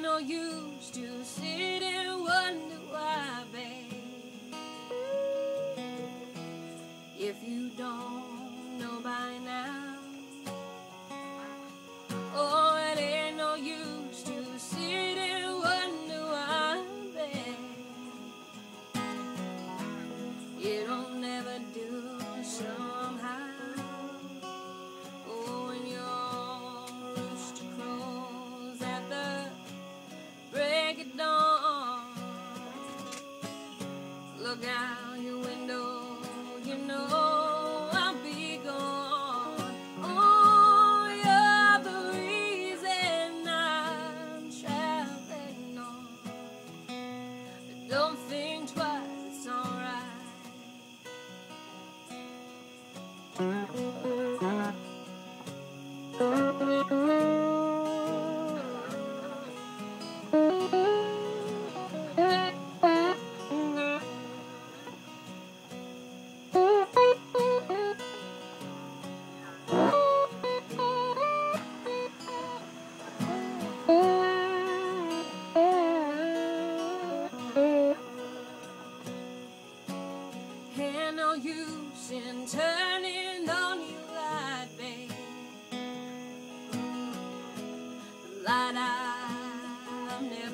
no use to sit and wonder why, babe. If you don't know by now, oh, it ain't no use to sit and wonder why, babe. It'll never do somehow. Out your window, you know Ain't no use in turning on your light, babe. The light I've never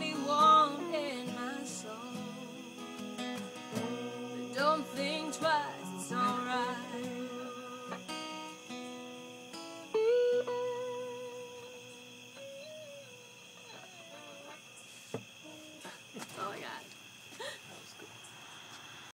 my soul. But don't think twice,